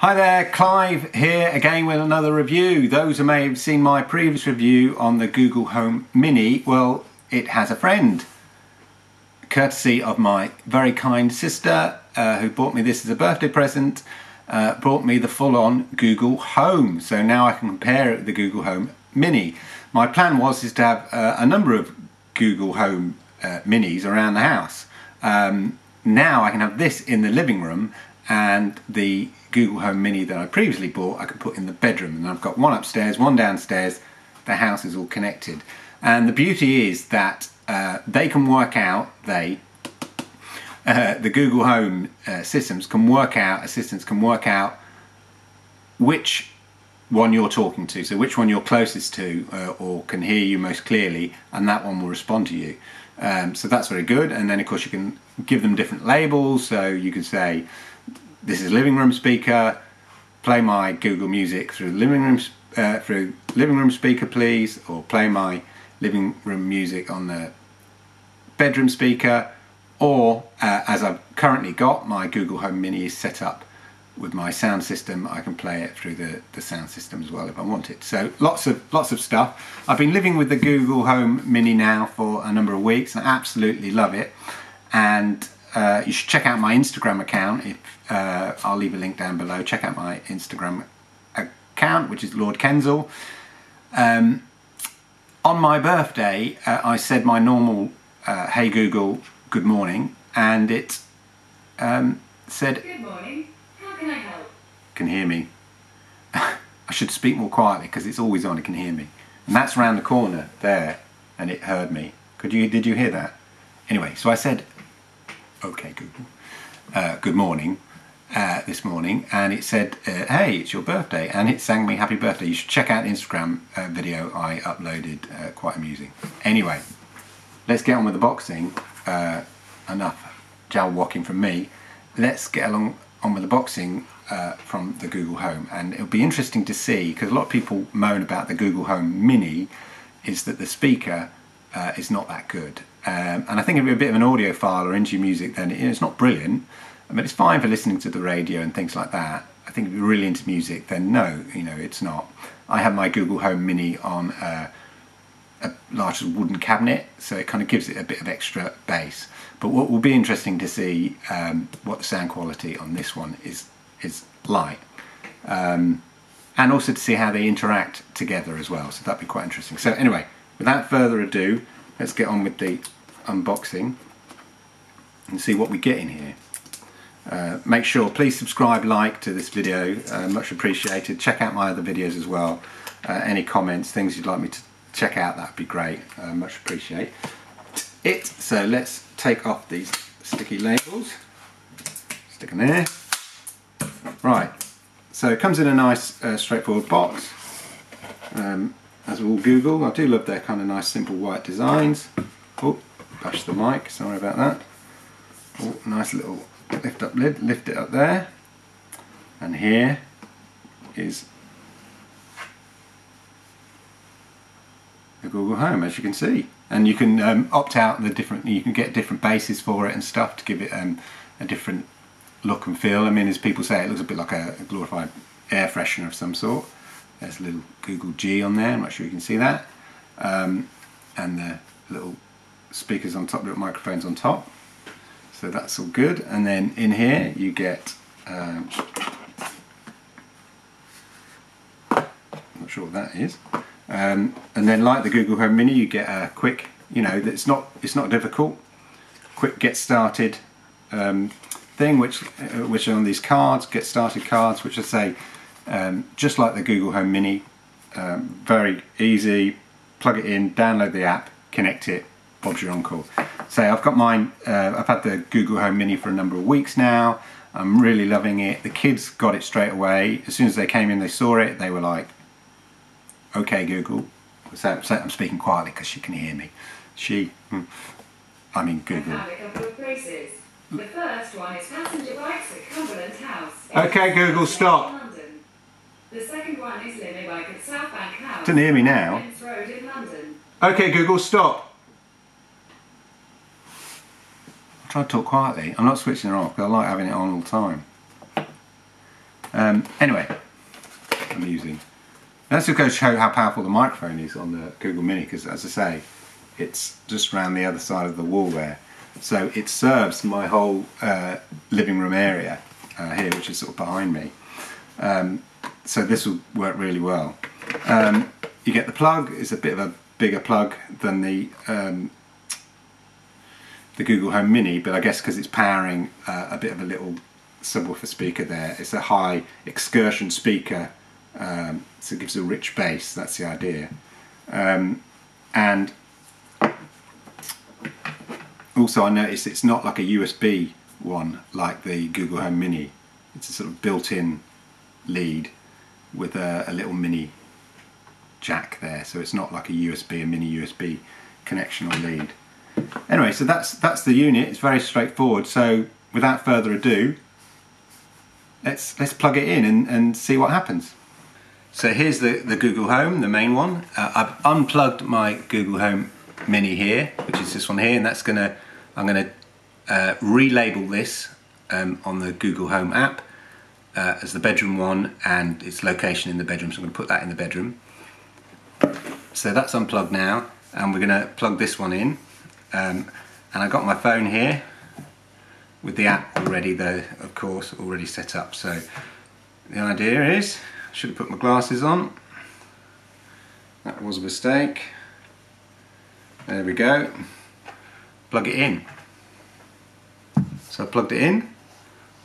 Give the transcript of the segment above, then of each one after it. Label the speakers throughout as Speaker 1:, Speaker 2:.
Speaker 1: Hi there, Clive here again with another review. Those who may have seen my previous review on the Google Home Mini, well, it has a friend. Courtesy of my very kind sister uh, who bought me this as a birthday present, uh, brought me the full-on Google Home. So now I can compare it with the Google Home Mini. My plan was is to have uh, a number of Google Home uh, Minis around the house. Um, now I can have this in the living room and the Google Home Mini that I previously bought I can put in the bedroom and I've got one upstairs, one downstairs, the house is all connected. And the beauty is that uh, they can work out, they, uh, the Google Home uh, systems can work out, assistants can work out which one you're talking to, so which one you're closest to uh, or can hear you most clearly, and that one will respond to you. Um, so that's very good. And then of course you can give them different labels. So you can say, this is living room speaker, play my Google Music through living room, uh, through living room speaker please, or play my living room music on the bedroom speaker, or uh, as I've currently got, my Google Home Mini is set up with my sound system. I can play it through the, the sound system as well if I want it. So lots of lots of stuff. I've been living with the Google Home Mini now for a number of weeks. And I absolutely love it. And uh, you should check out my Instagram account if uh, I'll leave a link down below check out my Instagram account which is Lord Kensal um, on my birthday uh, I said my normal uh, hey Google good morning and it um, said
Speaker 2: good morning can I help?
Speaker 1: Can hear me. I should speak more quietly because it's always on, it can hear me. And that's round the corner there, and it heard me. Could you, did you hear that? Anyway, so I said, okay Google, uh, good morning, uh, this morning, and it said, uh, hey, it's your birthday, and it sang me happy birthday. You should check out the Instagram uh, video I uploaded, uh, quite amusing. Anyway, let's get on with the boxing. Uh, enough jowl walking from me. Let's get along on with the boxing uh, from the Google Home and it'll be interesting to see because a lot of people moan about the Google Home Mini is that the speaker is not that good um, and I think if you're a bit of an audiophile or into music then it's not brilliant but it's fine for listening to the radio and things like that. I think if you're really into music then no you know it's not. I have my Google Home Mini on uh, a large wooden cabinet so it kind of gives it a bit of extra bass but what will be interesting to see um, what the sound quality on this one is is like. Um, and also to see how they interact together as well so that'd be quite interesting. So anyway without further ado let's get on with the unboxing and see what we get in here uh, make sure please subscribe like to this video uh, much appreciated. Check out my other videos as well. Uh, any comments things you'd like me to check out that'd be great uh, much appreciate. It so let's take off these sticky labels. Stick them there. Right so it comes in a nice uh, straightforward box um, as all Google. I do love their kind of nice simple white designs. Oh bash the mic sorry about that. Oh nice little lift up lid lift it up there. And here is the Google Home as you can see. And you can um, opt out the different you can get different bases for it and stuff to give it um, a different look and feel. I mean as people say it looks a bit like a, a glorified air freshener of some sort. There's a little Google G on there. I'm not sure you can see that. Um, and the little speakers on top little microphones on top so that's all good. And then in here you get um, not sure what that is. Um, and then like the Google Home Mini you get a quick, you know, it's not, it's not difficult, quick get started um, thing which, uh, which are on these cards, get started cards, which I say, um, just like the Google Home Mini, um, very easy, plug it in, download the app, connect it, Bob's your uncle. So I've got mine, uh, I've had the Google Home Mini for a number of weeks now, I'm really loving it. The kids got it straight away. As soon as they came in, they saw it. They were like, okay Google, so, so I'm speaking quietly because she can hear me. She, hmm, I mean Google.
Speaker 2: I have a couple of places. The first one is passenger bikes at Cumberland House.
Speaker 1: Okay Google, stop.
Speaker 2: London. The second one is Limo Bike at South Bank House.
Speaker 1: Didn't hear me now.
Speaker 2: Road in London.
Speaker 1: Okay Google, stop. I'll try to talk quietly. I'm not switching it off because I like having it on all the time. Um, anyway, I'm using. Let's just go show how powerful the microphone is on the Google Mini because, as I say, it's just around the other side of the wall there. So it serves my whole uh, living room area uh, here, which is sort of behind me. Um, so this will work really well. Um, you get the plug, it's a bit of a bigger plug than the um, the Google Home Mini, but I guess because it's powering uh, a bit of a little subwoofer speaker there, it's a high excursion speaker, um, so it gives a rich bass. That's the idea. Um, and also, I noticed it's not like a USB one like the Google Home Mini. It's a sort of built-in lead with a, a little mini jack there, so it's not like a USB, a mini USB connection or lead. Anyway, so that's that's the unit. It's very straightforward. So without further ado, let's let's plug it in and, and see what happens. So here's the, the Google Home, the main one. Uh, I've unplugged my Google Home Mini here, which is this one here, and that's gonna I'm gonna uh, relabel this um, on the Google Home app uh, as the bedroom one and its location in the bedroom. So I'm to put that in the bedroom. So that's unplugged now, and we're to plug this one in. Um, and I got my phone here with the app already, though, of course, already set up. So the idea is, I should have put my glasses on. That was a mistake. There we go. Plug it in. So I plugged it in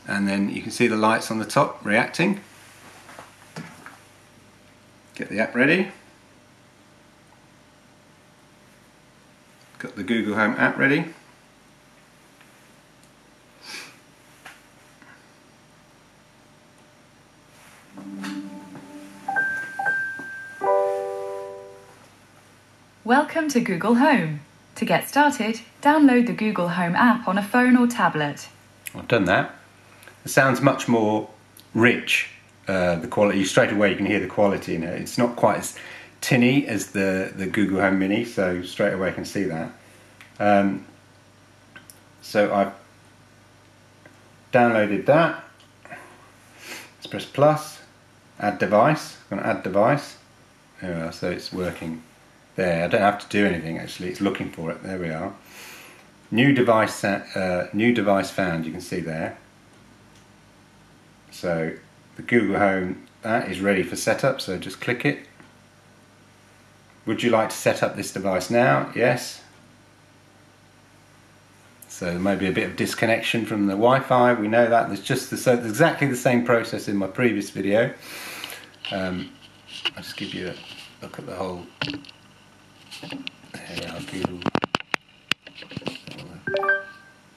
Speaker 1: and then you can see the lights on the top reacting. Get the app ready. Got the Google Home app ready.
Speaker 3: Welcome to Google Home. To get started, download the Google Home app on a phone or tablet.
Speaker 1: I've done that. It sounds much more rich. Uh, the quality straight away you can hear the quality in it. It's not quite as tinny as the the Google Home Mini, so straight away I can see that. Um, so I've downloaded that. Let's press plus, add device. I'm going to add device. There we are. So it's working there. I don't have to do anything actually. It's looking for it. There we are. New device, uh, new device found. You can see there. So the Google Home that is ready for setup. So just click it. Would you like to set up this device now? Yes. So there may be a bit of disconnection from the Wi-Fi. We know that. There's just the, so exactly the same process in my previous video. Um, I'll just give you a look at the whole.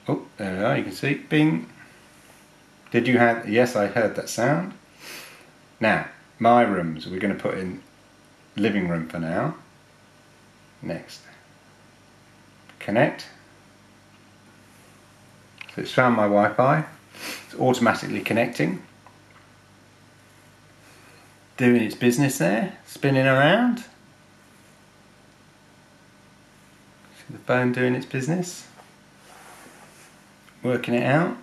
Speaker 1: Oh, there we are. You can see. Bing. Did you have? Yes, I heard that sound. Now, my rooms. We're going to put in living room for now. Next. Connect. So it's found my Wi-Fi. It's automatically connecting. Doing its business there, spinning around. See the phone doing its business. Working it out.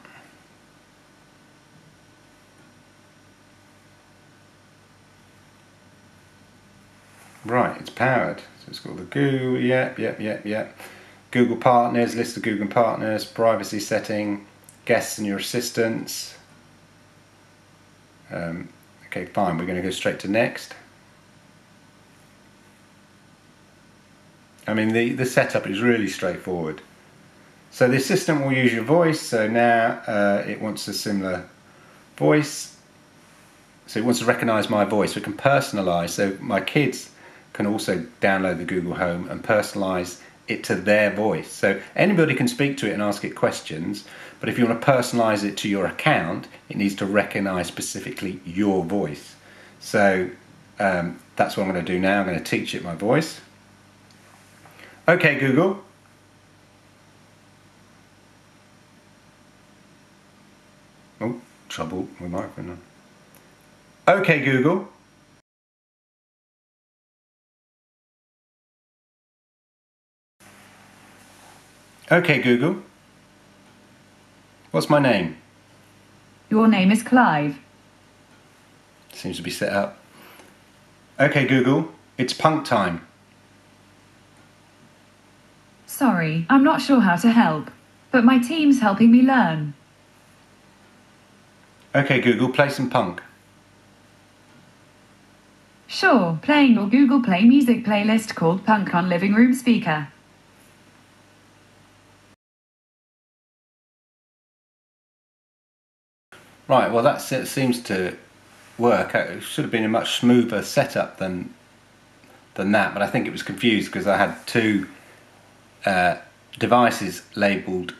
Speaker 1: Right, it's powered. So it's got the Google, yep, yep, yep, yep. Google partners, list of Google partners, privacy setting, guests and your assistants. Um, okay, fine, we're going to go straight to next. I mean, the, the setup is really straightforward. So the assistant will use your voice, so now uh, it wants a similar voice. So it wants to recognize my voice. We can personalize, so my kids can also download the Google Home and personalize it to their voice. So anybody can speak to it and ask it questions, but if you want to personalize it to your account, it needs to recognize specifically your voice. So um, that's what I'm going to do now. I'm going to teach it my voice. Okay, Google. Oh, trouble with microphone. Okay, Google. Okay, Google. What's my name?
Speaker 3: Your name is Clive.
Speaker 1: seems to be set up. Okay, Google, it's punk time.
Speaker 3: Sorry, I'm not sure how to help, but my team's helping me learn.
Speaker 1: Okay, Google, play some punk.
Speaker 3: Sure, playing your Google Play music playlist called Punk on Living Room Speaker.
Speaker 1: Right, well, that seems to work. It should have been a much smoother setup than than that, but I think it was confused because I had two uh, devices labelled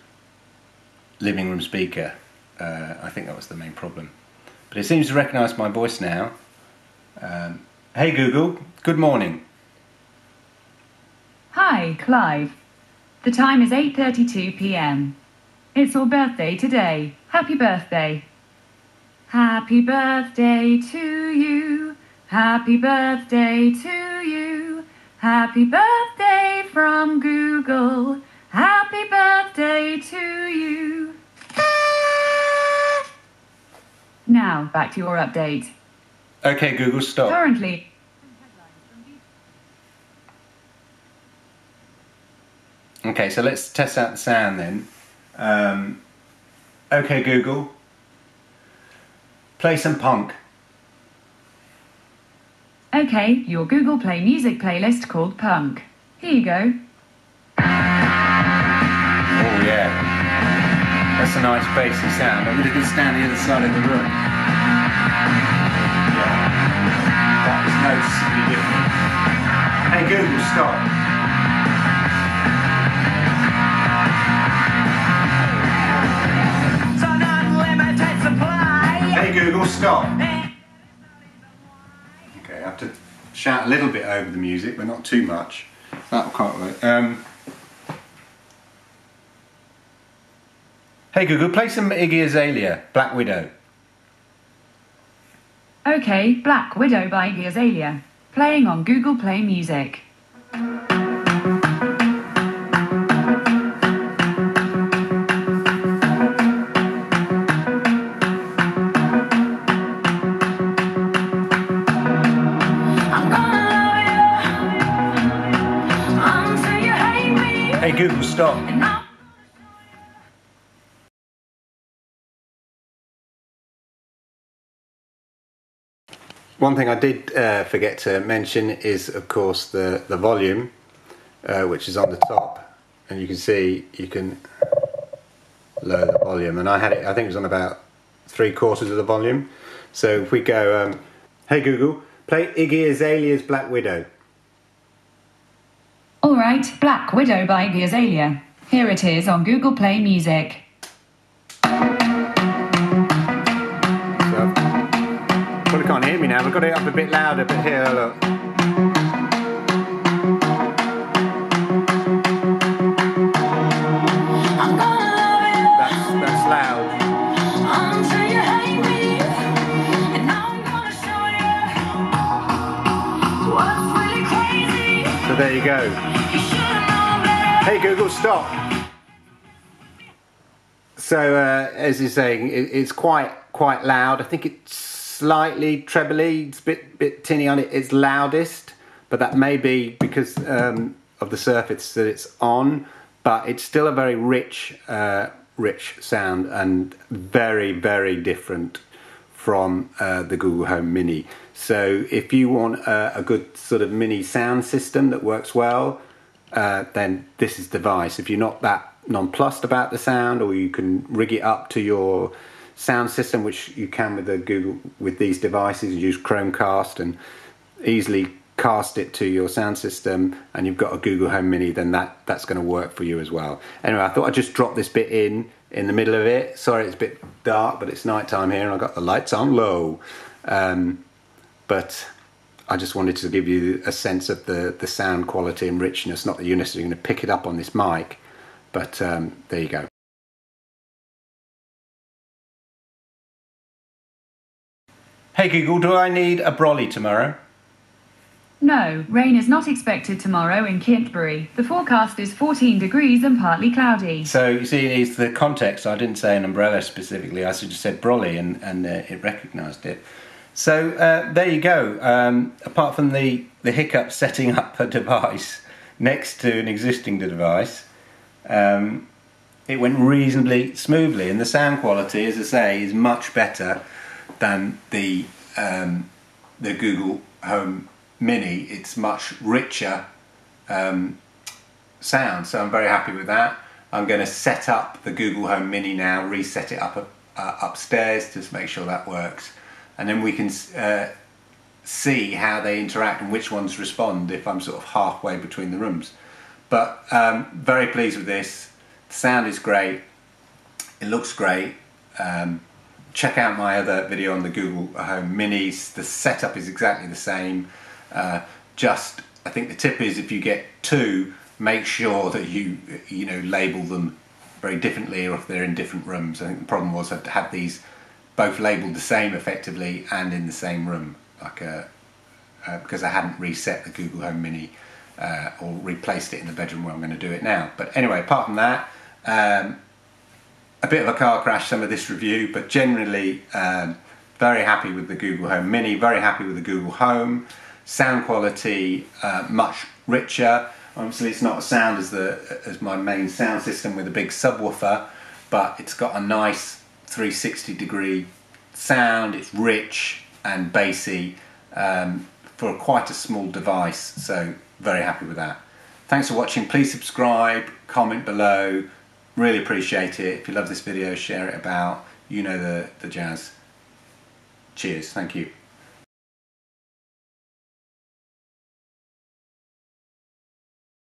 Speaker 1: living room speaker. Uh, I think that was the main problem. But it seems to recognise my voice now. Um, hey Google, good morning.
Speaker 3: Hi, Clive. The time is 8:32 p.m. It's your birthday today. Happy birthday. Happy birthday to you. Happy birthday to you. Happy birthday from Google. Happy birthday to you. Now, back to your update.
Speaker 1: Okay, Google, stop.
Speaker 3: Currently,
Speaker 1: Okay, so let's test out the sound then. Um, okay, Google, play some punk.
Speaker 3: Okay, your Google Play music playlist called Punk. Here you go.
Speaker 1: Oh yeah, that's a nice bassy sound. I'm going to stand the other side of the room. Yeah, that is noticeably different. Hey Google, stop. Hey stop. Okay, I have to shout a little bit over the music, but not too much. That'll quite work. Um, hey Google, play some Iggy Azalea, Black Widow.
Speaker 3: Okay, Black Widow by Iggy Azalea. Playing on Google Play Music.
Speaker 1: Stop. One thing I did uh, forget to mention is, of course, the, the volume, uh, which is on the top. And you can see you can lower the volume. And I had it, I think it was on about three quarters of the volume. So if we go, um, hey Google, play Iggy Azalea's Black Widow.
Speaker 3: Alright, Black Widow by Iggy Azalea. Here it is on Google Play Music.
Speaker 1: Probably can't hear me now. I've got it up a bit louder, but here, look. That's, that's loud. So there you go. Hey Google, stop. So uh, as you're saying, it, it's quite quite loud. I think it's slightly trebly, it's a bit bit tinny on it. It's loudest, but that may be because um, of the surface that it's on. But it's still a very rich, uh, rich sound and very very different from uh, the Google Home Mini. So if you want a, a good sort of mini sound system that works well, uh, then this is the device. If you're not that nonplussed about the sound, or you can rig it up to your sound system, which you can with the Google with these devices, you use Chromecast and easily cast it to your sound system, and you've got a Google Home Mini, then that that's going to work for you as well. Anyway, I thought I'd just drop this bit in in the middle of it. Sorry, it's a bit dark, but it's night time here, and I've got the lights on low. Um, but I just wanted to give you a sense of the, the sound quality and richness. Not that you're necessarily going to pick it up on this mic, but um, there you go. Hey Google, do I need a brolly tomorrow?
Speaker 3: No, rain is not expected tomorrow in Kintbury. The forecast is 14 degrees and partly cloudy.
Speaker 1: So you see, it's the context. I didn't say an umbrella specifically. I just said brolly, and and uh, it recognised it. So uh, there you go. Um, apart from the, the hiccup setting up a device next to an existing device, um, it went reasonably smoothly. And the sound quality, as I say, is much better than the um, the Google Home Mini. It's much richer um, sound, so I'm very happy with that. I'm going to set up the Google Home Mini now, reset it up uh, upstairs to make sure that works, and then we can uh, see how they interact and which ones respond if I'm sort of halfway between the rooms. But um, very pleased with this. The sound is great. It looks great. Um, check out my other video on the Google Home Minis. The setup is exactly the same. Uh, just, I think the tip is if you get two, make sure that you, you know, label them very differently or if they're in different rooms. I think the problem was I had have these both labelled the same effectively and in the same room, like a, uh, because I hadn't reset the Google Home Mini uh, or replaced it in the bedroom where I'm going to do it now. But anyway, apart from that, um, a bit of a car crash, some of this review, but generally um, very happy with the Google Home Mini, very happy with the Google Home. Sound quality uh, much richer. Obviously, it's not a sound as the as my main sound system with a big subwoofer, but it's got a nice 360 degree sound. It's rich and bassy um, for quite a small device. So very happy with that. Thanks for watching. Please subscribe, comment below. Really appreciate it. If you love this video, share it about. You know the, the jazz. Cheers. Thank you.